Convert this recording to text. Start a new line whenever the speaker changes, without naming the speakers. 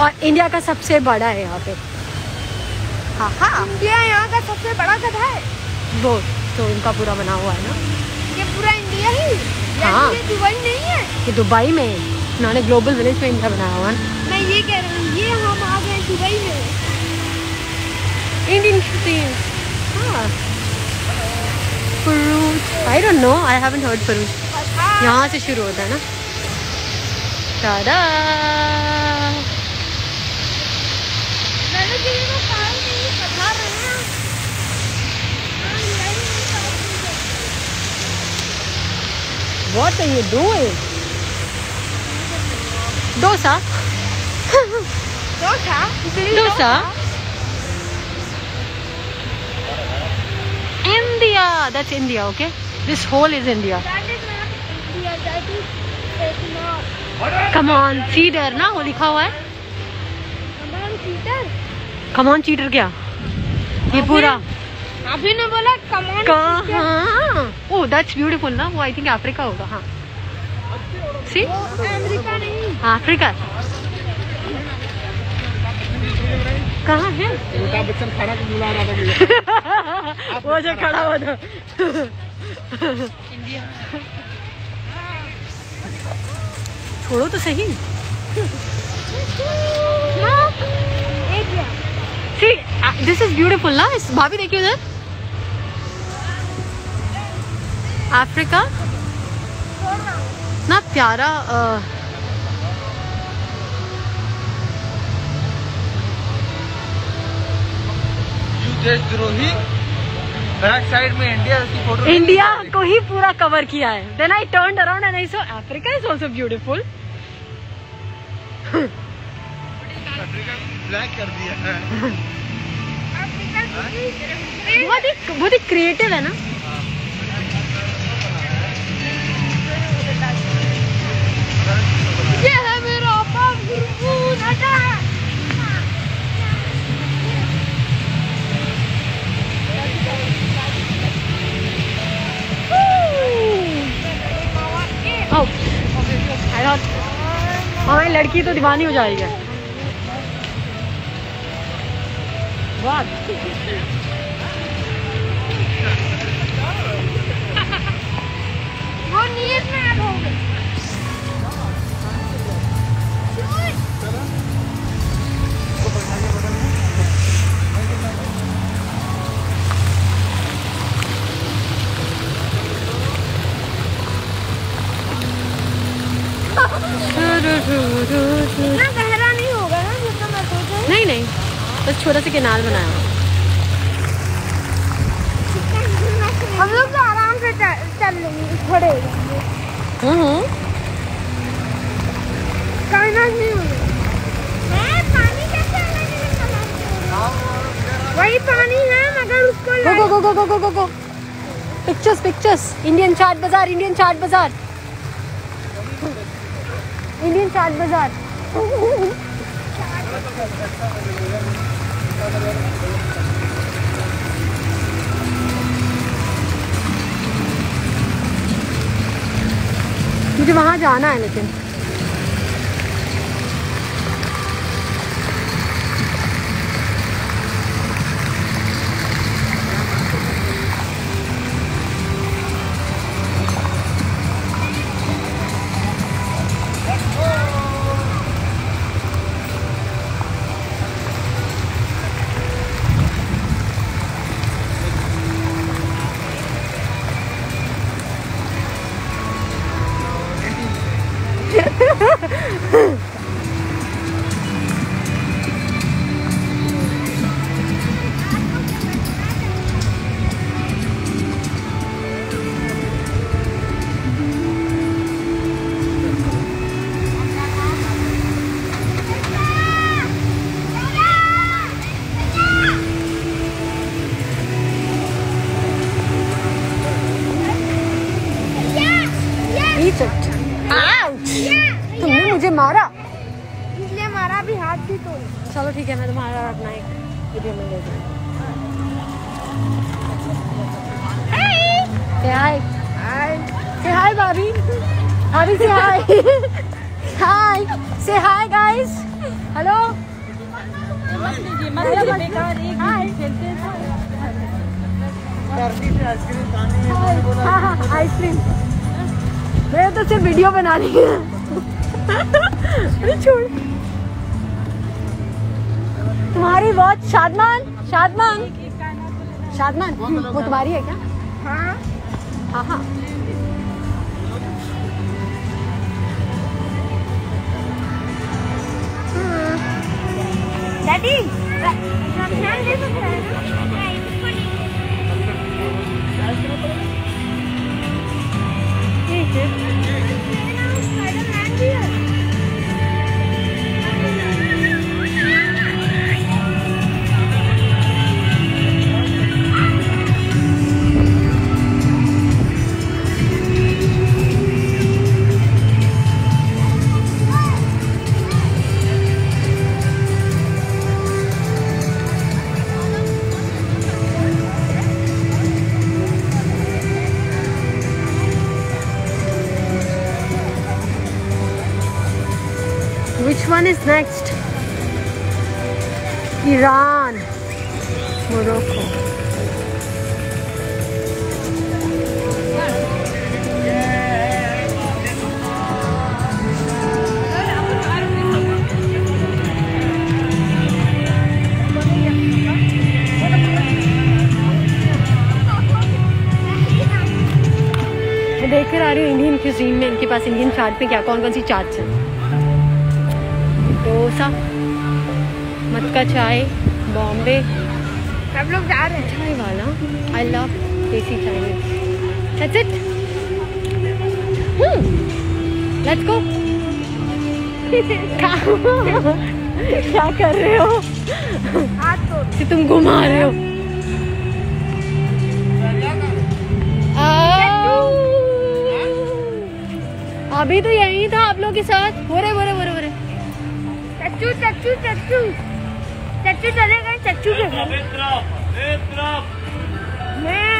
और इंडिया का सबसे बड़ा है यहाँ पे। हाँ हाँ
इंडिया यहाँ का सबसे बड़ा गधा है।
वो तो इनका पूरा बना हुआ है ना।
ये पूरा इंडिया ही?
हाँ।
ये दुबई नहीं है?
ये दुबई में। इन्होंने ग्लोबल विलेज में इंडिया बनाया हुआ है।
मैं ये कह रहा हूँ ये हम आ गए दुबई में
इंडियन cuisine. हाँ। Fruit I don't know I haven't heard fruit यहाँ से शुरू होता है ना। दादा
मैंने किसी को कहा ही नहीं बता रहे हैं हाँ, यही है।
What are you doing? Dosa
idli
dosa India that's India okay this whole is India
That is not India, that is it's
come on cheater ना वो लिखा हुआ है
Come on, cheater.
come on cheater क्या ये पूरा
अभी ने बोला कमान
कहाँ? दैट्स ब्यूटीफुल ना वो आई थिंक अफ्रीका होगा हाँ। सी
अमेरिका नहीं।
अफ्रीका। कहाँ है?
अमिताभ बच्चन खाना को बुला रहा था
वो जो खड़ा हुआ था। छोड़ो तो सही। सी दिस इज़ ब्यूटीफुल ना इस भाभी देखिए उधर? अफ्रीका ना प्यारा
देशद्रोही बैक साइड में इंडिया की फ़ोटो
इंडिया को ही पूरा कवर किया है। Then I turn around and I saw Africa is also beautiful
black कर दिया है।
बहुत ही बहुत ही क्रिएटिव है ना? लड़की तो दीवानी हो जाएगी। वाह।
नहीं
बस छोटा सा केनाल बनाया।
हम लोग तो आराम से चल लेंगे खड़े
हम्म हम्म।
वही पानी है मगर उसको
go go go go go go go pictures pictures Indian chaat bazaar Indian chaat बाज़ार इंडियन चाट बाज़ार मुझे वहाँ जाना है लेकिन। Egypt. मारा
इसलिए हमारा भी हाथ भी तोड़
चलो ठीक है मैं तुम्हारा अपना एक वीडियो में ले दूँ Say hi. Say hi, Bobby. Bobby, say hi. hi. Say hi, guys. Hello. हाँ हाँ आइसक्रीम मैं तो सिर्फ़ वीडियो बना रही हूँ अरे छोड़। तुम्हारी वॉच शादमान शादमान। शादमान वो तुम्हारी है क्या?
हाँ।
हाँ। हाँ
डैडी रमज़ान दे सकता है ना। नहीं, Yeah.
Which one is next? Iran. Morocco. देख कर आ रही हूँ इंडियन क्यूजीन में इनके पास इंडियन चाट पे क्या कौन कौन सी चाट्स हैं डोसा मटका चाय बॉम्बे।
सब लोग जा रहे हैं।
चाय वाला। I love desi Chinese that's it let's go क्या कर रहे हो?
हाथ तो
कि तुम घुमा रहे हो? अभी तो यही था आप लोग के साथ। बोरे बोरे हो रहे
चच्चू चच्चू चच्चू चच्चू चले गए चच्चू के घर। मैं